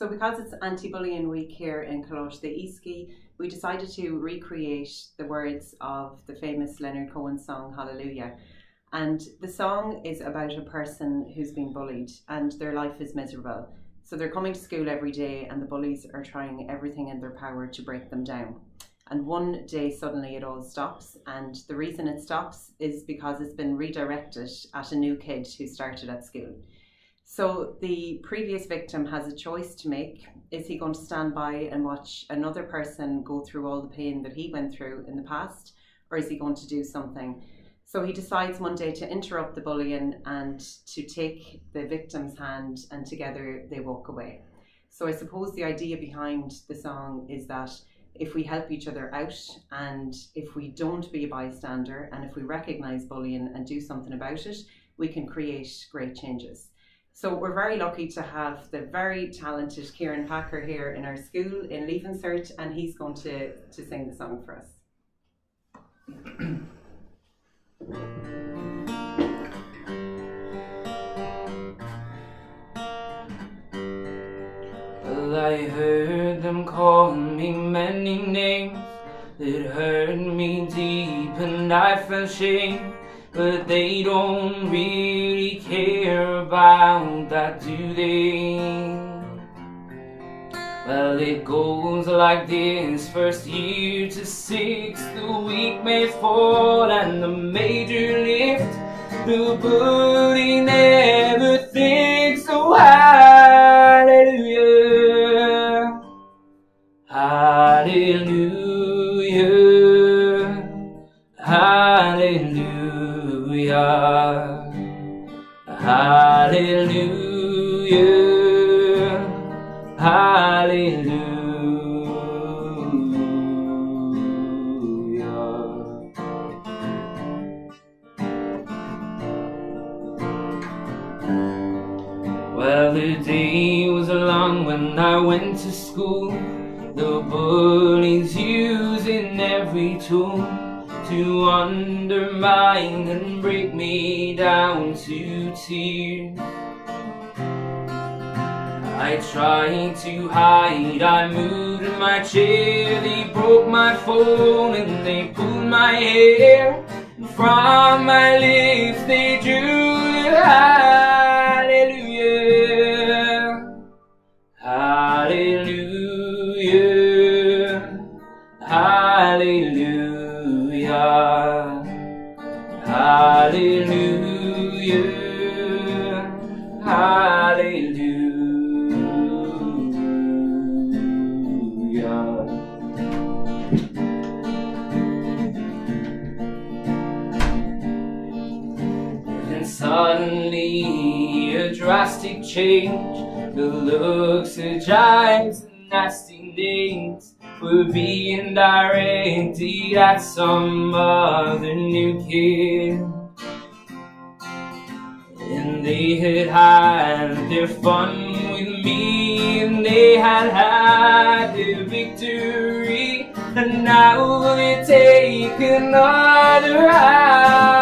So because it's anti-bullying week here in Coláiste Iascaigh, we decided to recreate the words of the famous Leonard Cohen song Hallelujah. And the song is about a person who's been bullied and their life is miserable. So they're coming to school every day and the bullies are trying everything in their power to break them down. And one day suddenly it all stops. And the reason it stops is because it's been redirected at a new kid who started at school. So the previous victim has a choice to make. Is he going to stand by and watch another person go through all the pain that he went through in the past? Or is he going to do something? So he decides one day to interrupt the bullying and to take the victim's hand, and together they walk away. So I suppose the idea behind the song is that if we help each other out and if we don't be a bystander and if we recognize bullying and do something about it, we can create great changes. So we're very lucky to have the very talented Kieran Packer here in our school in Leaving Cert, and he's going to, to sing the song for us. I heard them call me many names that hurt me deep, and I felt shame but they don't really care about that, do they? Well, it goes like this. First year to sixth The weak may fall and the major lift. The bully never thinks So hallelujah Hallelujah Hallelujah. Hallelujah. Well, the day was long when I went to school. The bullies using every tool to undermine and break me down to tears. I tried to hide, I moved in my chair, they broke my phone and they pulled my hair. From my lips they drew the hallelujah, hallelujah, hallelujah. Hallelujah. Hallelujah. And suddenly a drastic change. The looks of giants and nasty names were being directed at some other new kid. And they had had their fun with me, and they had had their victory, and now they take another hallelujah,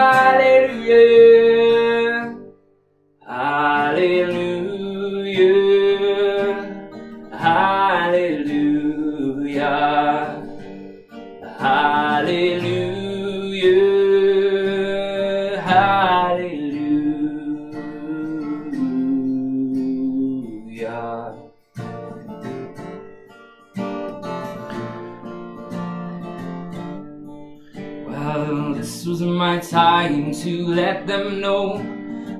hallelujah, hallelujah, hallelujah. Well, this was my time to let them know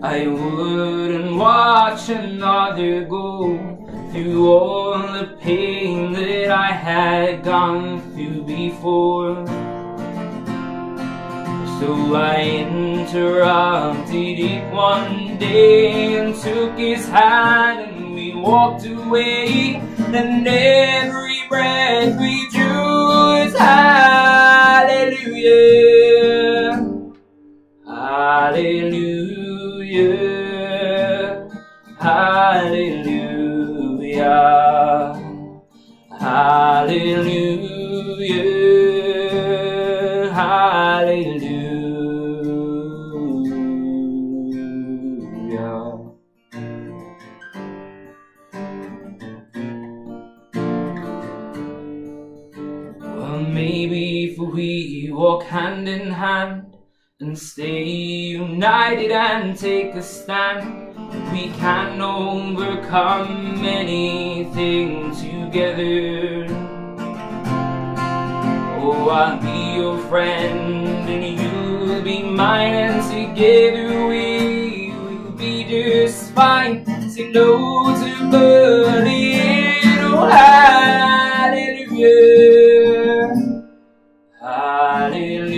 I wouldn't watch another go through all the pain that I had gone through before. So I interrupted it one day and took his hand and we walked away and every breath we drew is hallelujah Hallelujah, hallelujah. Well, maybe if we walk hand in hand and stay united and take a stand, we can overcome anything together. Oh, I'll be your friend and you'll be mine, and together we will be just fine. Say no to burning, oh hallelujah, hallelujah,